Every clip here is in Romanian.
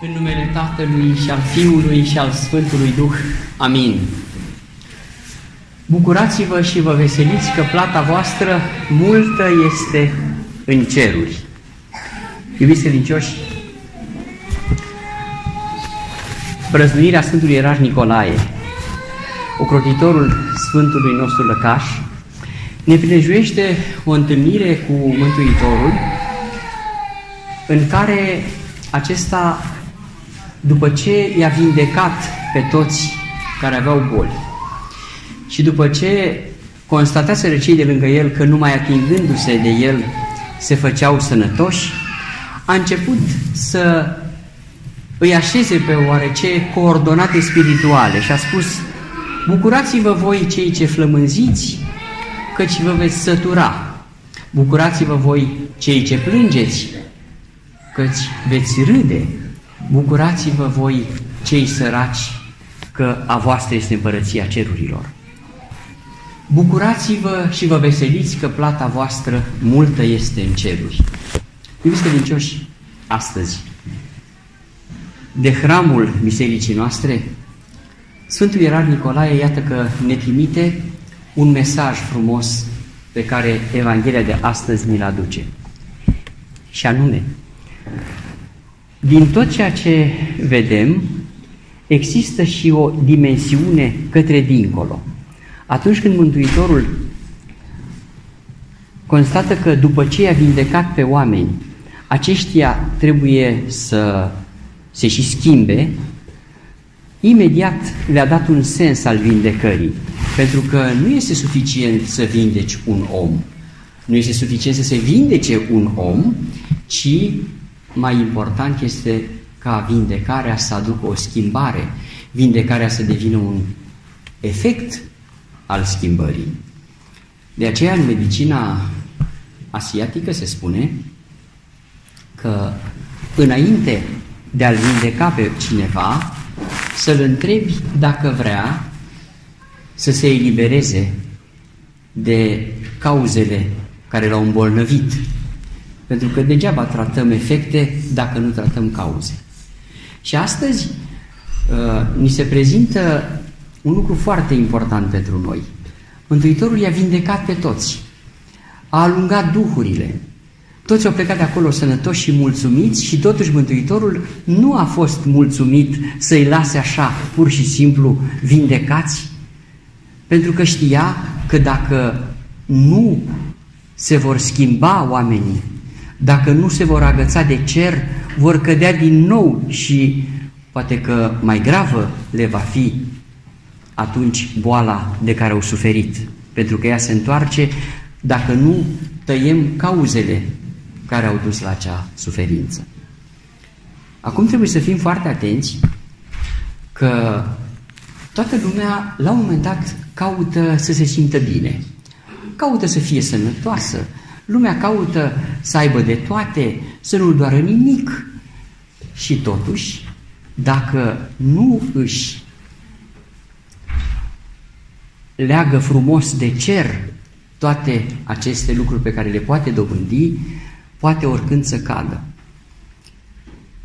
În numele Tatălui și al Fiului și al Sfântului Duh. Amin. Bucurați-vă și vă veseliți că plata voastră multă este în ceruri. Iubiți credincioși, prăznuirea Sfântului Ierarh Nicolae, ocrotitorul Sfântului nostru lăcaș, ne prilejuiește o întâlnire cu Mântuitorul în care acesta, după ce i-a vindecat pe toți care aveau boli și după ce constataseră cei de lângă el că numai atingându-se de el se făceau sănătoși, a început să îi așeze pe oarece coordonate spirituale și a spus Bucurați-vă voi cei ce flămânziți, căci vă veți sătura. Bucurați-vă voi cei ce plângeți, căci veți râde. Bucurați-vă voi cei săraci, că a voastră este împărăția cerurilor. Bucurați-vă și vă veseliți că plata voastră multă este în ceruri. Iubiți credincioși, astăzi, de hramul bisericii noastre, Sfântul Ierarh Nicolae, iată că ne trimite un mesaj frumos pe care Evanghelia de astăzi mi-l aduce. Și anume, din tot ceea ce vedem, există și o dimensiune către dincolo. Atunci când Mântuitorul constată că după ce i-a vindecat pe oameni, aceștia trebuie să se și schimbe, imediat le-a dat un sens al vindecării. Pentru că nu este suficient să vindeci un om, nu este suficient să se vindece un om, ci mai important este ca vindecarea să aducă o schimbare, vindecarea să devină un efect al schimbării. De aceea, în medicina asiatică se spune că înainte de a-l vindeca pe cineva, să-l întrebi dacă vrea să se elibereze de cauzele care l-au îmbolnăvit. Pentru că degeaba tratăm efecte dacă nu tratăm cauze. Și astăzi uh, ni se prezintă un lucru foarte important pentru noi. Mântuitorul i-a vindecat pe toți. A alungat duhurile. Toți au plecat de acolo sănătoși și mulțumiți și totuși Mântuitorul nu a fost mulțumit să-i lase așa, pur și simplu, vindecați, pentru că știa că dacă nu se vor schimba oamenii, dacă nu se vor agăța de cer, vor cădea din nou și poate că mai gravă le va fi atunci boala de care au suferit, pentru că ea se întoarce dacă nu tăiem cauzele care au dus la acea suferință. Acum trebuie să fim foarte atenți că toată lumea la un moment dat caută să se simtă bine, caută să fie sănătoasă, lumea caută să aibă de toate, să nu doară nimic. Și totuși, dacă nu își leagă frumos de cer toate aceste lucruri pe care le poate dobândi, poate oricând să cadă.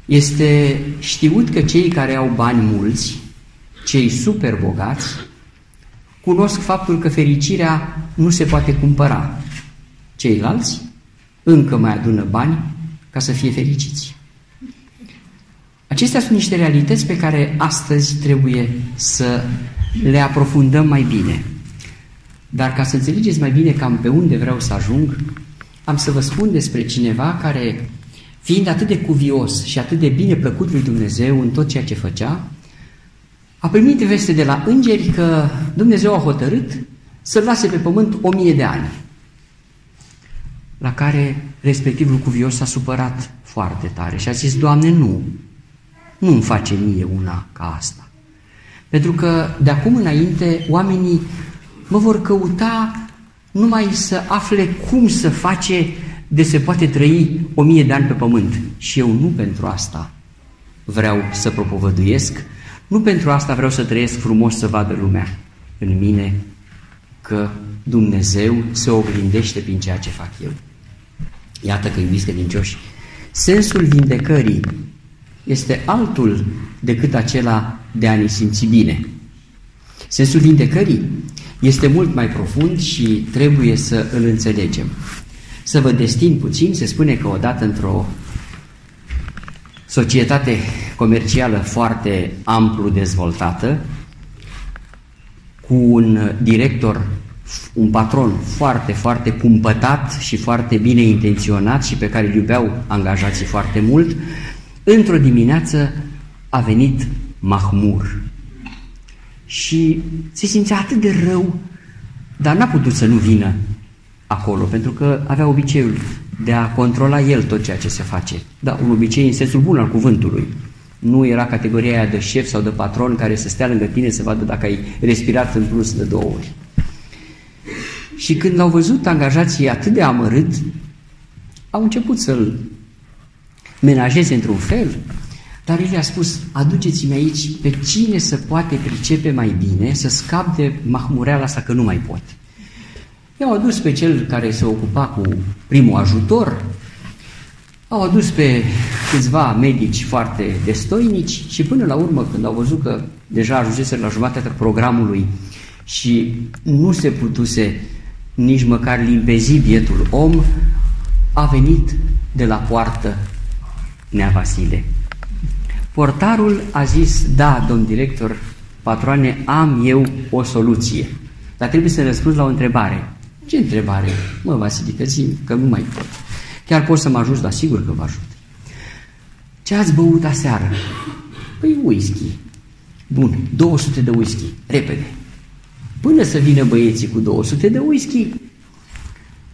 Este știut că cei care au bani mulți, cei super bogați, cunosc faptul că fericirea nu se poate cumpăra. Ceilalți încă mai adună bani ca să fie fericiți. Acestea sunt niște realități pe care astăzi trebuie să le aprofundăm mai bine. Dar ca să înțelegeți mai bine cam pe unde vreau să ajung, am să vă spun despre cineva care, fiind atât de cuvios și atât de bine plăcut lui Dumnezeu în tot ceea ce făcea, a primit veste de la îngeri că Dumnezeu a hotărât să-l lase pe pământ o mie de ani. La care respectivul cuvios s-a supărat foarte tare și a zis, Doamne, nu, nu îmi face mie una ca asta. Pentru că de acum înainte oamenii mă vor căuta numai să afle cum să face de se poate trăi o mie de ani pe pământ. Și eu nu pentru asta vreau să propovăduiesc, nu pentru asta vreau să trăiesc frumos să vadă lumea în mine că Dumnezeu se oglindește prin ceea ce fac eu. Iată că, iubiți credincioși, sensul vindecării este altul decât acela de a ne simți bine. Sensul vindecării este mult mai profund și trebuie să îl înțelegem. Să vă destin puțin, se spune că odată într-o societate comercială foarte amplu dezvoltată, cu un director, un patron foarte, foarte cumpătat și foarte bine intenționat și pe care îl iubeau angajații foarte mult, într-o dimineață a venit Mahmur și se simțea atât de rău, dar n-a putut să nu vină acolo, pentru că avea obiceiul de a controla el tot ceea ce se face. Da, un obicei în sensul bun al cuvântului. Nu era categoria aia de șef sau de patron care să stea lângă tine să vadă dacă ai respirat în plus de două ori. Și când l-au văzut angajații atât de amărât, au început să-l menajeze într-un fel, dar el a spus, aduceți-mi aici pe cine se poate pricepe mai bine să scap de mahmureala asta că nu mai pot. I-au adus pe cel care se ocupa cu primul ajutor, au adus pe câțiva medici foarte destoinici și până la urmă, când au văzut că deja ajunsese la jumătatea programului și nu se putuse nici măcar limpezi bietul om, a venit de la poartă Nea Vasile. Portarul a zis, da, domn director, patroane, am eu o soluție. Dar trebuie să răspunzi la o întrebare. Ce întrebare? Mă, Vasilică, zi că nu mai pot. Chiar poți să mă ajut, dar sigur că vă ajut. Ce ați băut aseară? Păi whisky. Bun, 200 de whisky, repede. Până să vină băieții cu 200 de whisky,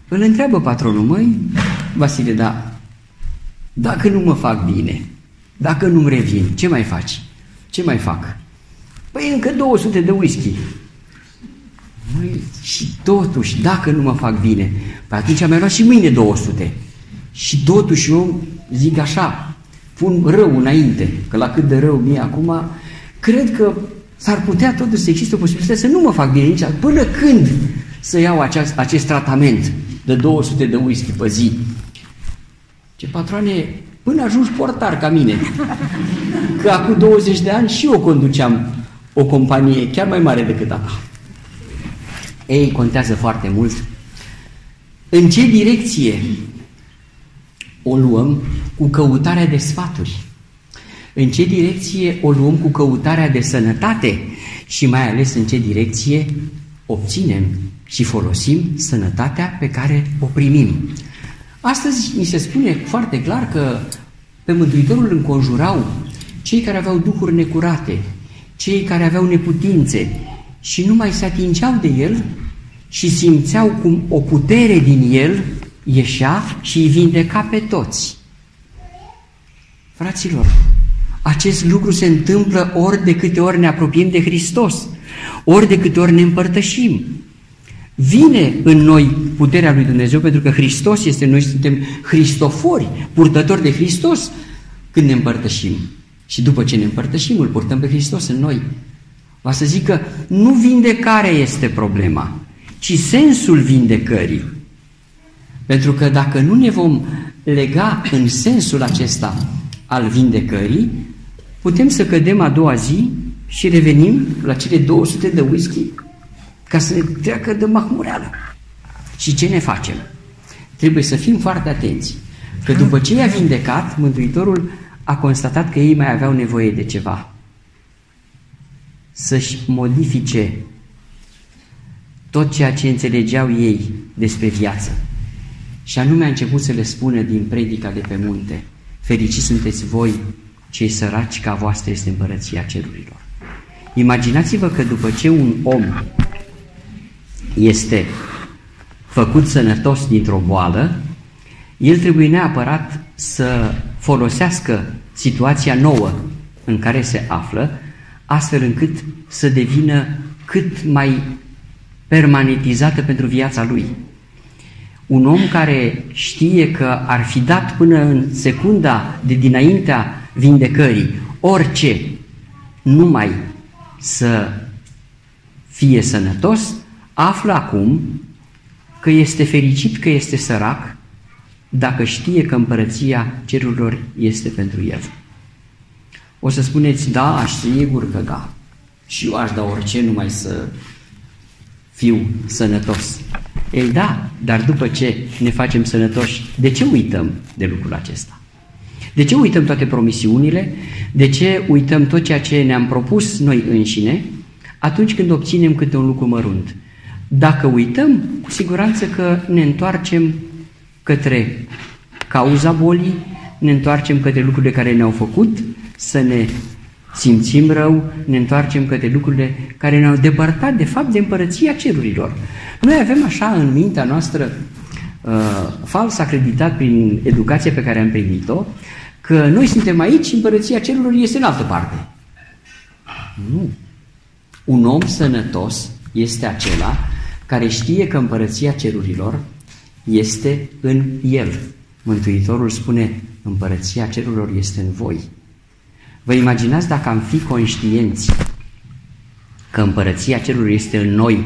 îl întreabă patronul, măi, Vasile, da, dacă nu mă fac bine, dacă nu-mi revin, ce mai faci? Ce mai fac? Păi încă 200 de whisky. Măi, și totuși, dacă nu mă fac bine, păi atunci am mai luat și mâine 200. Și totuși eu zic așa, pun rău înainte, că la cât de rău mie acum, cred că s-ar putea totuși să existe o posibilitate să nu mă fac bine nici până când să iau acest, acest tratament de 200 de whisky pe zi. Ce patroane, până ajungi portar ca mine. Că acum 20 de ani și eu conduceam o companie chiar mai mare decât a Ei, contează foarte mult în ce direcție o luăm cu căutarea de sfaturi? În ce direcție o luăm cu căutarea de sănătate? Și mai ales în ce direcție obținem și folosim sănătatea pe care o primim. Astăzi mi se spune foarte clar că pe Mântuitorul înconjurau cei care aveau duhuri necurate, cei care aveau neputințe și nu mai se atingeau de el și simțeau cum o putere din el ieșea și îi vindeca pe toți. Fraților, acest lucru se întâmplă ori de câte ori ne apropiem de Hristos, ori de câte ori ne împărtășim. Vine în noi puterea lui Dumnezeu pentru că Hristos este, noi suntem Hristofori, purtători de Hristos când ne împărtășim. Și după ce ne împărtășim, îl purtăm pe Hristos în noi. Va să zic că nu vindecarea este problema, ci sensul vindecării. Pentru că dacă nu ne vom lega în sensul acesta al vindecării, putem să cădem a doua zi și revenim la cele 200 de whisky ca să ne treacă de mahmureală. Și ce ne facem? Trebuie să fim foarte atenți, că după ce i-a vindecat, Mântuitorul a constatat că ei mai aveau nevoie de ceva. Să-și modifice tot ceea ce înțelegeau ei despre viață. Și anume a început să le spună din predica de pe munte, fericiți sunteți voi, cei săraci, ca voastră este împărăția cerurilor. Imaginați-vă că după ce un om este făcut sănătos dintr-o boală, el trebuie neapărat să folosească situația nouă în care se află, astfel încât să devină cât mai permanentizată pentru viața lui. Un om care știe că ar fi dat până în secunda de dinaintea vindecării orice, numai să fie sănătos, află acum că este fericit că este sărac dacă știe că împărăția cerurilor este pentru el. O să spuneți, da, sigur că da. Și eu aș da orice numai să fiu sănătos. Ei da, dar după ce ne facem sănătoși, de ce uităm de lucrul acesta? De ce uităm toate promisiunile? De ce uităm tot ceea ce ne-am propus noi înșine atunci când obținem câte un lucru mărunt? Dacă uităm, cu siguranță că ne întoarcem către cauza bolii, ne întoarcem către lucrurile care ne-au făcut să ne simțim rău, ne întoarcem către lucrurile care ne-au depărtat, de fapt, de împărăția cerurilor. Noi avem așa în mintea noastră, uh, fals acreditat prin educația pe care am primit-o, că noi suntem aici și împărăția cerurilor este în altă parte. Nu. Un om sănătos este acela care știe că împărăția cerurilor este în el. Mântuitorul spune, împărăția cerurilor este în voi. Vă imaginați dacă am fi conștienți că împărăția cerurilor este în noi,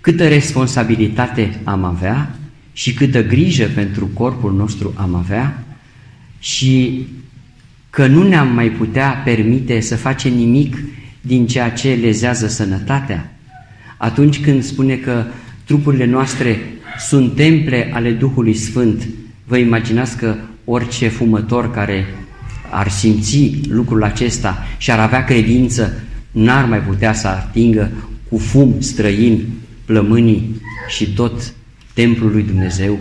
câtă responsabilitate am avea și câtă grijă pentru corpul nostru am avea și că nu ne-am mai putea permite să facem nimic din ceea ce lezează sănătatea. Atunci când spune că trupurile noastre sunt temple ale Duhului Sfânt, vă imaginați că orice fumător care ar simți lucrul acesta și ar avea credință, n-ar mai putea să atingă cu fum străin plămânii și tot templul lui Dumnezeu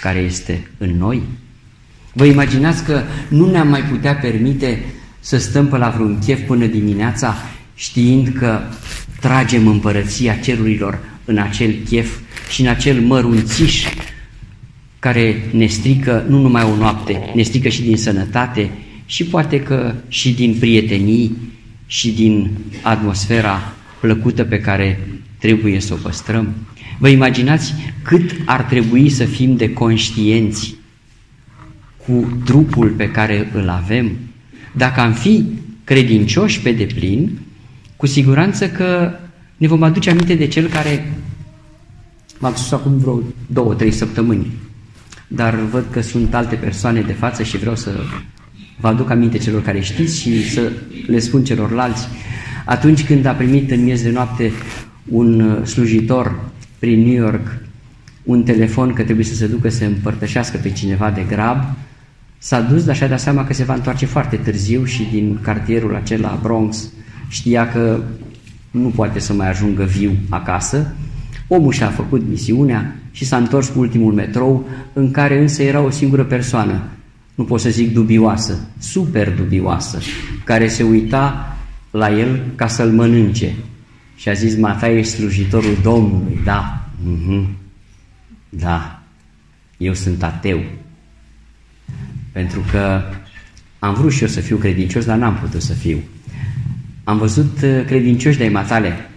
care este în noi? Vă imaginați că nu ne-am mai putea permite să stăm pe la vreun chef până dimineața știind că tragem împărăția cerurilor în acel chef și în acel mărunțiș care ne strică nu numai o noapte, ne strică și din sănătate și poate că și din prietenii și din atmosfera plăcută pe care trebuie să o păstrăm. Vă imaginați cât ar trebui să fim de conștienți cu trupul pe care îl avem? Dacă am fi credincioși pe deplin, cu siguranță că ne vom aduce aminte de cel care m-a spus acum vreo două, trei săptămâni, dar văd că sunt alte persoane de față și vreau să vă aduc aminte celor care știți și să le spun celorlalți. Atunci când a primit în miez de noapte un slujitor prin New York un telefon că trebuie să se ducă să împărtășească pe cineva de grab, s-a dus, dar și-a dat seama că se va întoarce foarte târziu și din cartierul acela Bronx știa că nu poate să mai ajungă viu acasă. Omul și-a făcut misiunea și s-a întors cu ultimul metrou, în care însă era o singură persoană, nu pot să zic dubioasă, super dubioasă, care se uita la el ca să-l mănânce. Și a zis, Matai, ești slujitorul Domnului, da, mm-hmm. da, eu sunt ateu. Pentru că am vrut și eu să fiu credincios, dar n-am putut să fiu. Am văzut uh, credincioși de-ai matale.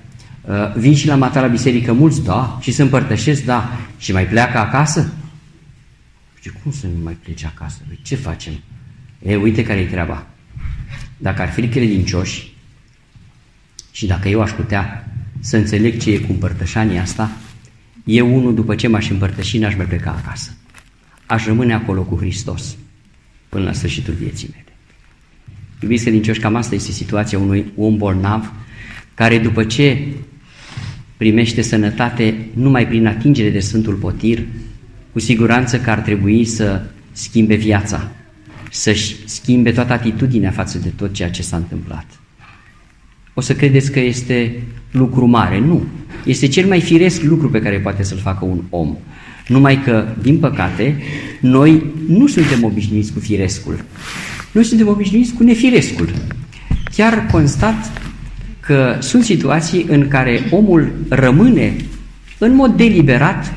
Uh, vin și la matala biserică mulți, da, și se împărtășesc, da, și mai pleacă acasă? Și cum să nu mai plece acasă? Păi ce facem? E, uite care e treaba. Dacă ar fi credincioși și dacă eu aș putea să înțeleg ce e cu împărtășania asta, eu unul după ce m-aș împărtăși n-aș mai pleca acasă. Aș rămâne acolo cu Hristos până la sfârșitul vieții mele. Iubiți credincioși, cam asta este situația unui om bolnav care după ce primește sănătate numai prin atingere de Sfântul Potir, cu siguranță că ar trebui să schimbe viața, să-și schimbe toată atitudinea față de tot ceea ce s-a întâmplat. O să credeți că este lucru mare. Nu. Este cel mai firesc lucru pe care poate să-l facă un om. Numai că, din păcate, noi nu suntem obișnuiți cu firescul. Noi suntem obișnuiți cu nefirescul. Chiar constat că sunt situații în care omul rămâne în mod deliberat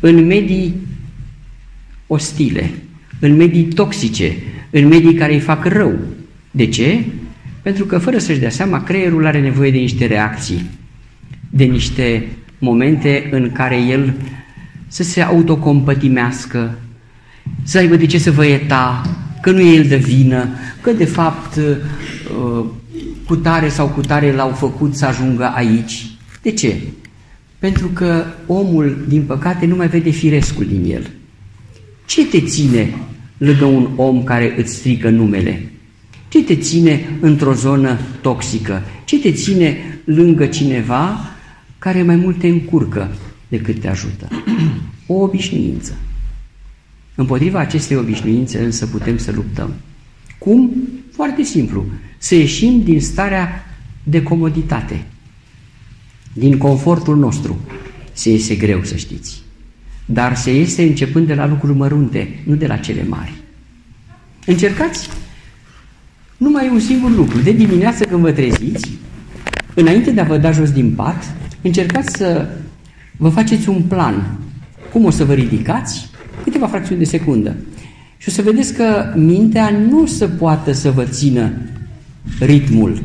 în medii ostile, în medii toxice, în medii care îi fac rău. De ce? Pentru că fără să-și dea seama, creierul are nevoie de niște reacții, de niște momente în care el să se autocompătimească, să aibă de ce să văieta, că nu e el de vină, că de fapt uh, cu tare sau cu tare l-au făcut să ajungă aici. De ce? Pentru că omul, din păcate, nu mai vede firescul din el. Ce te ține lângă un om care îți strică numele? Ce te ține într-o zonă toxică? Ce te ține lângă cineva care mai mult te încurcă decât te ajută? O obișnuință. Împotriva acestei obișnuințe însă putem să luptăm. Cum? Foarte simplu. Să ieșim din starea de comoditate, din confortul nostru. Se iese greu, să știți. Dar se iese începând de la lucruri mărunte, nu de la cele mari. Încercați numai un singur lucru. De dimineață când vă treziți, înainte de a vă da jos din pat, încercați să vă faceți un plan. Cum o să vă ridicați? Câteva fracțiuni de secundă. Și o să vedeți că mintea nu o să poată să vă țină ritmul.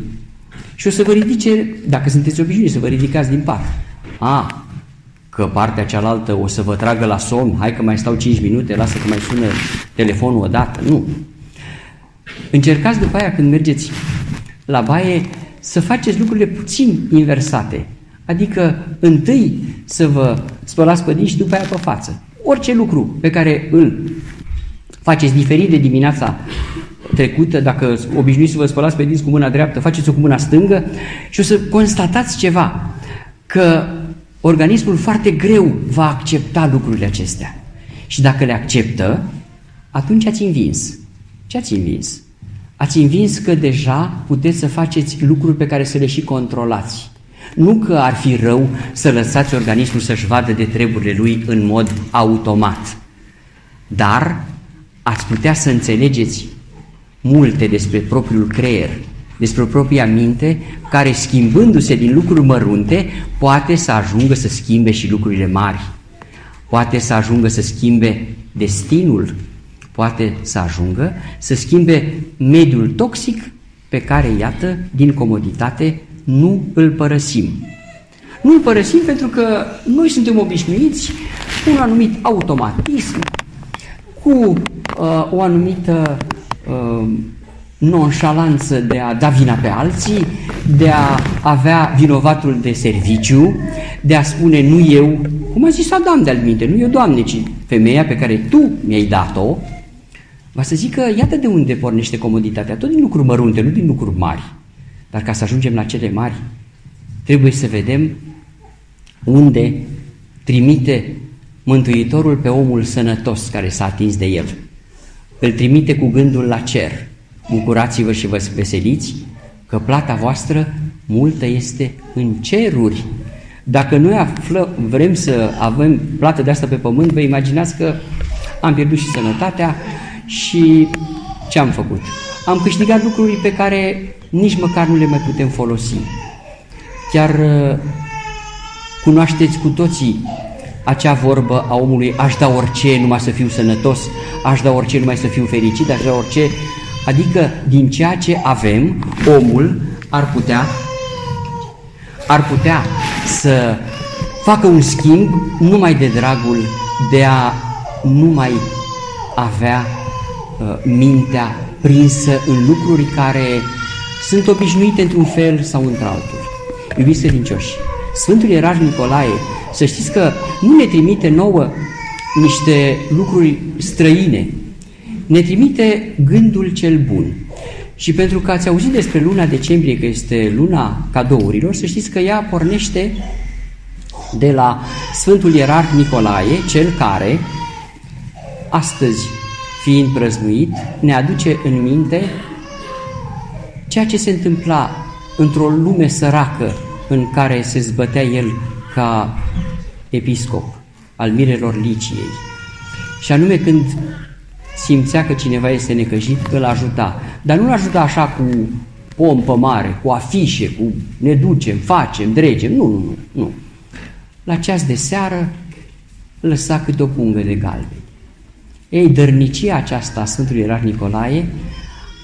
Și o să vă ridice, dacă sunteți obișnuiți, să vă ridicați din pat. A, că partea cealaltă o să vă tragă la somn, hai că mai stau 5 minute, lasă că mai sună telefonul odată. Nu. Încercați după aia când mergeți la baie să faceți lucrurile puțin inversate. Adică întâi să vă spălați pe dinți și după aia pe față. Orice lucru pe care îl faceți diferit de dimineața trecută, dacă obișnuiți să vă spălați pe dinți cu mâna dreaptă, faceți-o cu mâna stângă și o să constatați ceva, că organismul foarte greu va accepta lucrurile acestea. Și dacă le acceptă, atunci ați învins. Ce ați învins? Ați învins că deja puteți să faceți lucruri pe care să le și controlați. Nu că ar fi rău să lăsați organismul să-și vadă de treburile lui în mod automat, dar ați putea să înțelegeți multe despre propriul creier, despre propria minte, care schimbându-se din lucruri mărunte, poate să ajungă să schimbe și lucrurile mari. Poate să ajungă să schimbe destinul, poate să ajungă să schimbe mediul toxic pe care, iată, din comoditate nu îl părăsim. Nu îl părăsim pentru că noi suntem obișnuiți cu un anumit automatism, cu uh, o anumită uh, nonșalanță de a da vina pe alții, de a avea vinovatul de serviciu, de a spune nu eu, cum a zis Adam de-al minte, nu eu, Doamne, ci femeia pe care Tu mi-ai dat-o, va să zică, iată de unde pornește comoditatea, tot din lucruri mărunte, nu din lucruri mari. Dar ca să ajungem la cele mari, trebuie să vedem unde trimite Mântuitorul pe omul sănătos care s-a atins de el. Îl trimite cu gândul la cer. Bucurați-vă și vă veseliți că plata voastră multă este în ceruri. Dacă noi aflăm, vrem să avem plată de asta pe pământ, vă imaginați că am pierdut și sănătatea și ce am făcut? Am câștigat lucruri pe care nici măcar nu le mai putem folosi. Chiar uh, cunoașteți cu toții acea vorbă a omului, aș da orice numai să fiu sănătos, aș da orice numai să fiu fericit, aș da orice, adică din ceea ce avem, omul ar putea ar putea să facă un schimb numai de dragul de a nu mai avea uh, mintea prinsă în lucruri care sunt obișnuite într-un fel sau într-altul. Iubiți credincioși, Sfântul Ierarh Nicolae, să știți că nu ne trimite nouă niște lucruri străine, ne trimite gândul cel bun. Și pentru că ați auzit despre luna decembrie, că este luna cadourilor, să știți că ea pornește de la Sfântul Ierarh Nicolae, cel care, astăzi fiind prăznuit, ne aduce în minte ceea ce se întâmpla într-o lume săracă în care se zbătea el ca episcop al mirelor Liciei. Și anume când simțea că cineva este necăjit, îl ajuta. Dar nu îl ajuta așa cu pompă mare, cu afișe, cu ne ducem, facem, dregem. Nu, nu, nu. nu. La ceas de seară lăsa câte o pungă de galbe. Ei, dărnicia aceasta a Sfântului Ierarh Nicolae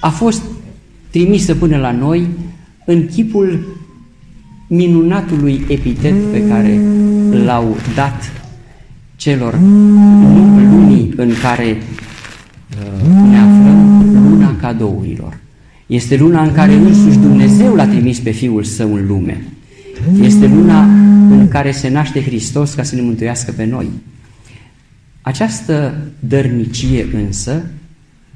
a fost trimisă până la noi în chipul minunatului epitet pe care l-au dat celor lunii în care uh, ne aflăm, luna cadourilor. Este luna în care însuși Dumnezeu l-a trimis pe Fiul Său în lume. Este luna în care se naște Hristos ca să ne mântuiască pe noi. Această dărnicie însă,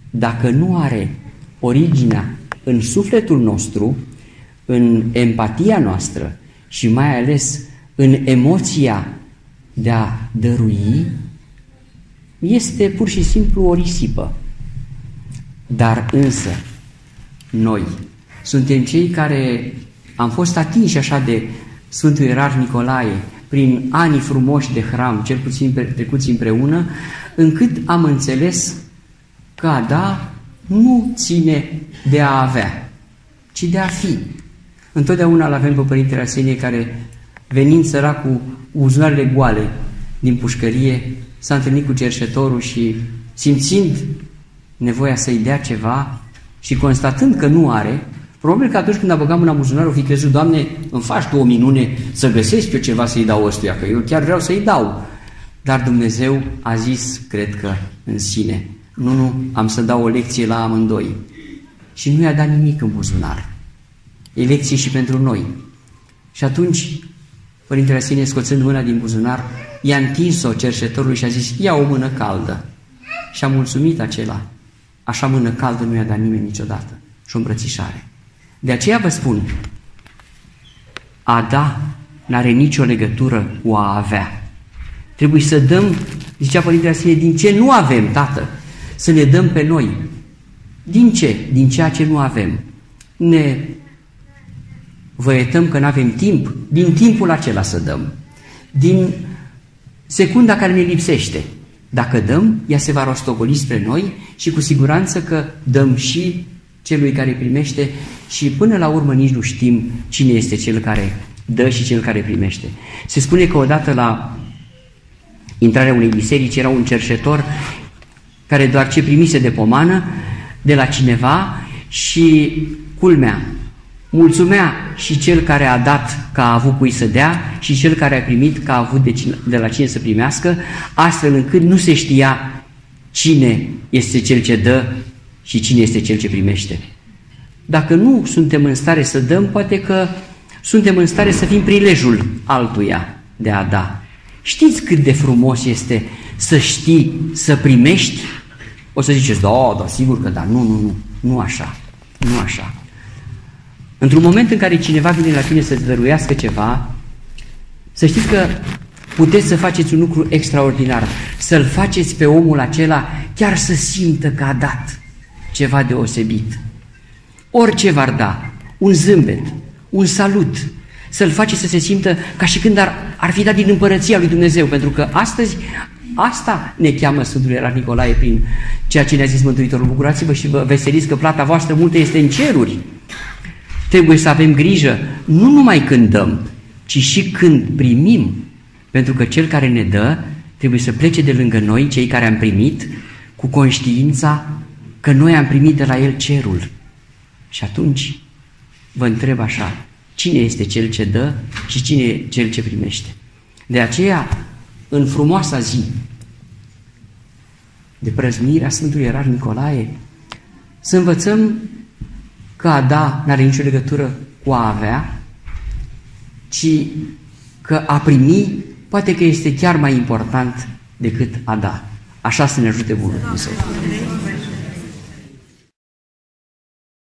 dacă nu are originea în sufletul nostru, în empatia noastră și mai ales în emoția de a dărui, este pur și simplu o risipă. Dar însă, noi suntem cei care am fost atinși așa de Sfântul Ierar Nicolae prin anii frumoși de hram, cel puțin trecuți împreună, încât am înțeles că a da nu ține de a avea, ci de a fi. Întotdeauna îl avem pe Părintele Arsenie care, venind sărac cu uzunarele goale din pușcărie, s-a întâlnit cu cerșetorul și, simțind nevoia să-i dea ceva și constatând că nu are, probabil că atunci când a băgat mâna în buzunar, o fi crezut, Doamne, îmi faci tu o minune să găsesc eu ceva să-i dau ăstuia, că eu chiar vreau să-i dau. Dar Dumnezeu a zis, cred că, în sine, nu, nu, am să dau o lecție la amândoi. Și nu i-a dat nimic în buzunar. E lecție și pentru noi. Și atunci, Părintele Sine, scoțând mâna din buzunar, i-a întins-o cerșetorului și a zis, ia o mână caldă. Și a mulțumit acela. Așa mână caldă nu i-a dat nimeni niciodată. Și o îmbrățișare. De aceea vă spun, a da n-are nicio legătură cu a avea. Trebuie să dăm, zicea Părintele Sine, din ce nu avem, Tată, să ne dăm pe noi. Din ce? Din ceea ce nu avem. Ne văietăm că nu avem timp, din timpul acela să dăm. Din secunda care ne lipsește. Dacă dăm, ea se va rostogoli spre noi și cu siguranță că dăm și celui care primește și până la urmă nici nu știm cine este cel care dă și cel care primește. Se spune că odată la intrarea unei biserici era un cerșetor care doar ce primise de pomană de la cineva și culmea, mulțumea și cel care a dat că a avut cui să dea și cel care a primit că a avut de, cine, de la cine să primească, astfel încât nu se știa cine este cel ce dă și cine este cel ce primește. Dacă nu suntem în stare să dăm, poate că suntem în stare să fim prilejul altuia de a da. Știți cât de frumos este să știi să primești? O să ziceți, da, da, sigur că da. Nu, nu, nu, nu așa, nu așa. Într-un moment în care cineva vine la tine să-ți dăruiască ceva, să știți că puteți să faceți un lucru extraordinar, să-l faceți pe omul acela chiar să simtă că a dat ceva deosebit. Orice v-ar da, un zâmbet, un salut, să-l face să se simtă ca și când ar, ar fi dat din împărăția lui Dumnezeu, pentru că astăzi asta ne cheamă Sfântul Ierar Nicolae prin ceea ce ne-a zis Mântuitorul. Bucurați-vă și vă veseliți că plata voastră multă este în ceruri. Trebuie să avem grijă nu numai când dăm, ci și când primim. Pentru că cel care ne dă trebuie să plece de lângă noi, cei care am primit, cu conștiința că noi am primit de la el cerul. Și atunci vă întreb așa, cine este cel ce dă și cine e cel ce primește? De aceea, în frumoasa zi de prăznuirea Sfântului Ierar Nicolae, să învățăm că a da nu are nicio legătură cu a avea, ci că a primi poate că este chiar mai important decât a da. Așa să ne ajute Bunul Dumnezeu.